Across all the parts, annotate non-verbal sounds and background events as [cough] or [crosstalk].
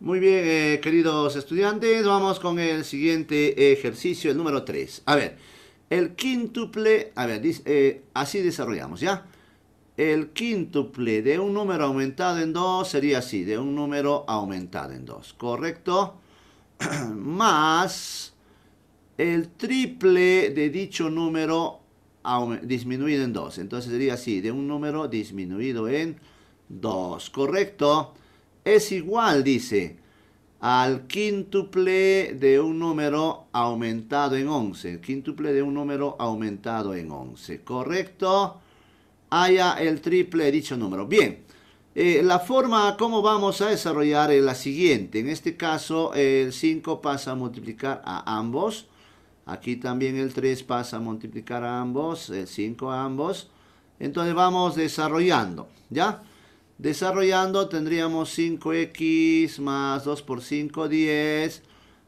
Muy bien, eh, queridos estudiantes, vamos con el siguiente ejercicio, el número 3. A ver, el quíntuple, a ver, eh, así desarrollamos, ¿ya? El quíntuple de un número aumentado en 2 sería así, de un número aumentado en 2, ¿correcto? [clears throat] Más el triple de dicho número disminuido en 2. Entonces sería así, de un número disminuido en 2, ¿correcto? Es igual, dice, al quíntuple de un número aumentado en 11. El quíntuple de un número aumentado en 11, ¿correcto? haya el triple de dicho número. Bien, eh, la forma como vamos a desarrollar es la siguiente. En este caso, el 5 pasa a multiplicar a ambos. Aquí también el 3 pasa a multiplicar a ambos, el 5 a ambos. Entonces vamos desarrollando, ¿ya? Desarrollando tendríamos 5x más 2 por 5, 10,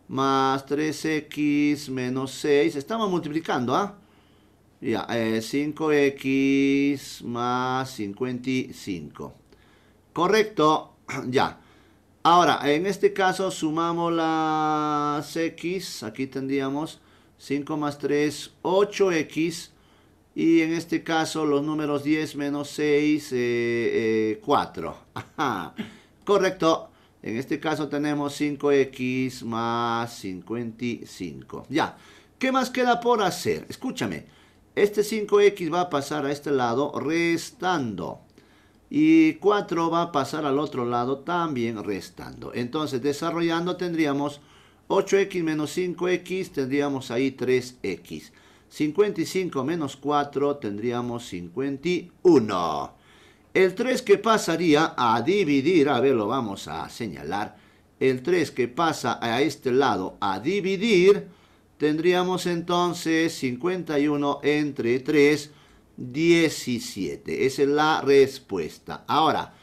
más 3x menos 6. Estamos multiplicando, ¿ah? Ya, 5x eh, más 55. Correcto, [clears throat] ya. Ahora, en este caso sumamos las x. Aquí tendríamos 5 más 3, 8x. Y en este caso los números 10 menos 6, 4. [laughs] Correcto. En este caso tenemos 5x más 55. Ya. ¿Qué más queda por hacer? Escúchame. Este 5x va a pasar a este lado restando. Y 4 va a pasar al otro lado también restando. Entonces, desarrollando tendríamos 8x menos 5x, tendríamos ahí 3x. 55 menos 4 tendríamos 51. El 3 que pasaría a dividir, a ver, lo vamos a señalar. El 3 que pasa a este lado a dividir Tendríamos entonces 51 entre 3, 17. Esa es la respuesta. Ahora,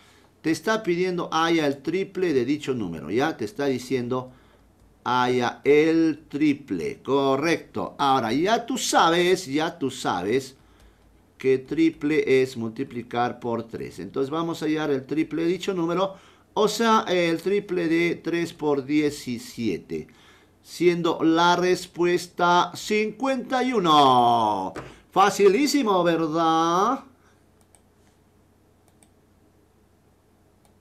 te está pidiendo haya el triple de dicho número. Ya te está diciendo haya el triple. Correcto. Ahora, ya tú sabes, ya tú sabes que triple es multiplicar por 3. Entonces vamos a hallar el triple de dicho número. O sea, el triple de 3 por 17 siendo la respuesta 51. Facilísimo, ¿verdad?